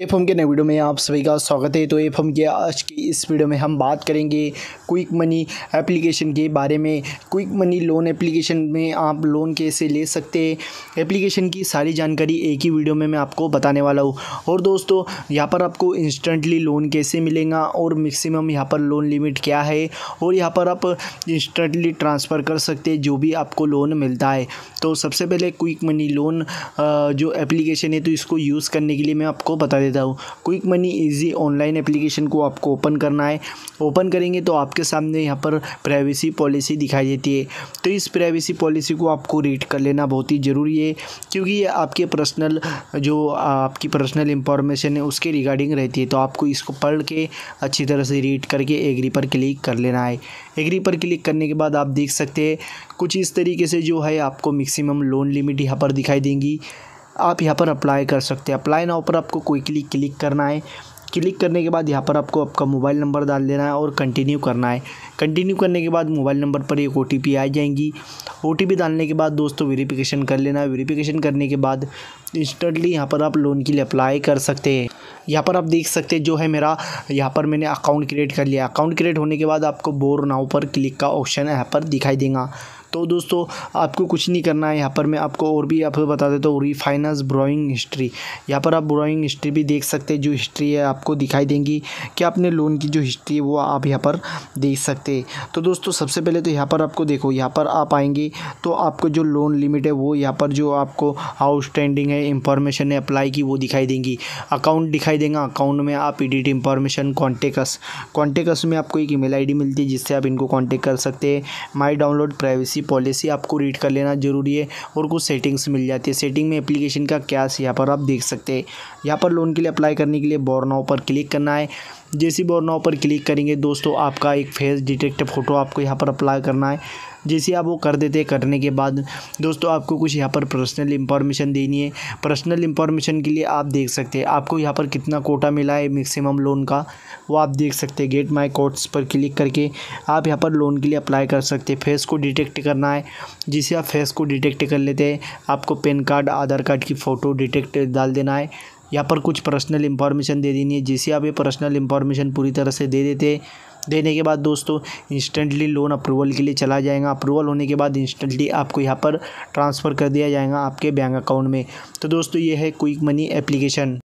F के नए video में आप सभी का स्वागत है। तो एफ़ के आज की इस वीडियो में हम बात करेंगे क्विक मनी एप्लीकेशन के बारे में। क्विक मनी लोन एप्लीकेशन में आप लोन कैसे ले सकते हैं? एप्लीकेशन की सारी जानकारी एक ही वीडियो में मैं आपको बताने वाला हूँ। और दोस्तों, यहाँ पर आपको इंस्टेंटली लोन कैसे मिलेगा और मैक्सिमम यहाँ पर लोन लिमिट क्या है? और यहाँ पर आप इंस्टेंटली ट्रांसफ़र कर सकते हैं जो भी आपको लोन मिलता है। तो सबसे पहले क्विक मनी लोन जो एप्लीकेशन है तो इसको यूज़ करने के लिए मैं आपको बता देता हूँ। Quick money easy online application को आपको ओपन करना है। ओपन करेंगे तो आपके सामने यहाँ पर प्राइवेसी पॉलिसी दिखाई देती है। तो इस प्राइवेसी पॉलिसी को आपको रीड कर लेना बहुत ही ज़रूरी है, क्योंकि ये आपके पर्सनल जो आपकी पर्सनल इंफॉर्मेशन है, उसके रिगार्डिंग रहती है। तो आपको इसको पढ़ के अच्छी तरह से रीड करके एग्री पर क्लिक कर लेना है। एग्री पर क्लिक करने के बाद आप देख सकते हैं, कुछ इस तरीके से जो है आपको मैक्सिमम लोन लिमिट यहाँ पर दिखाई देंगी। आप यहाँ पर अप्लाई कर सकते हैं। अप्लाई नाउ पर आपको क्विकली क्लिक करना है। क्लिक करने के बाद यहाँ पर आपको आपका मोबाइल नंबर डाल देना है और कंटिन्यू करना है। कंटिन्यू करने के बाद मोबाइल नंबर पर एक ओटीपी आ जाएँगी। ओ डालने के बाद दोस्तों वेरिफिकेशन कर लेना है। वेरिफिकेशन करने के बाद इंस्टेंटली यहाँ पर आप लोन के लिए अप्लाई कर सकते हैं। यहाँ पर आप देख सकते हैं जो है मेरा, यहाँ पर मैंने अकाउंट क्रिएट कर लिया। अकाउंट क्रिएट होने के बाद आपको बोर नाव पर क्लिक का ऑप्शन यहाँ पर दिखाई देगा। तो दोस्तों, आपको कुछ नहीं करना है। यहाँ पर मैं आपको और भी आपको बता देता हूँ रीफाइनेंस ब्रोइंग हिस्ट्री यहाँ पर आप ब्रोइंग हिस्ट्री भी देख सकते हैं, जो हिस्ट्री है आपको दिखाई देंगी। कि आपने लोन की जो हिस्ट्री है, वो आप यहाँ पर देख सकते हैं। तो दोस्तों, सबसे पहले तो यहाँ पर आपको देखो, यहाँ पर आप आएँगे तो आपको जो लोन लिमिट है, वो यहाँ पर जो आपको आउटस्टैंडिंग है इंफॉर्मेशन है अप्लाई की, वो दिखाई देंगी। अकाउंट दिखाई देगा अकाउंट में आप एडिट इंफॉर्मेशन कॉन्टेक्स कॉन्टेक्स में आपको एक ईमेल आईडी मिलती है, जिससे आप इनको कॉन्टेक्ट कर सकते हैं। माई डाउनलोड प्राइवेसी पॉलिसी आपको रीड कर लेना ज़रूरी है और कुछ सेटिंग्स मिल जाती है। सेटिंग में एप्लीकेशन का क्या यहाँ पर आप देख सकते हैं। यहाँ पर लोन के लिए अप्लाई करने के लिए बोरनाओ पर क्लिक करना है। जैसी बोरनाओ पर क्लिक करेंगे, दोस्तों, आपका एक फेस डिटेक्टिव फ़ोटो आपको यहाँ पर अप्लाई करना है। जैसे आप वो कर देते हैं करने के बाद। दोस्तों, आपको कुछ यहाँ पर पर्सनल इंफॉर्मेशन देनी है। पर्सनल इंफॉर्मेशन के लिए आप देख सकते हैं। आपको यहाँ पर कितना कोटा मिला है मैक्सिमम लोन का, वो आप देख सकते हैं। गेट माई कोड्स पर क्लिक करके आप यहाँ पर लोन के लिए अप्लाई कर सकते हैं। फेस को डिटेक्ट करना है, जिसे आप फेस को डिटेक्ट कर लेते हैं। आपको पेन कार्ड आधार कार्ड की फ़ोटो डिटेक्ट डाल देना है। यहाँ पर कुछ पर्सनल इंफॉर्मेशन दे देनी है, जैसे आप ये पर्सनल इंफॉर्मेशन पूरी तरह से दे देते देने के बाद दोस्तों इंस्टेंटली लोन अप्रूवल के लिए चला जाएगा। अप्रूवल होने के बाद इंस्टेंटली आपको यहाँ पर ट्रांसफ़र कर दिया जाएगा आपके बैंक अकाउंट में। तो दोस्तों, ये है क्विक मनी एप्लीकेशन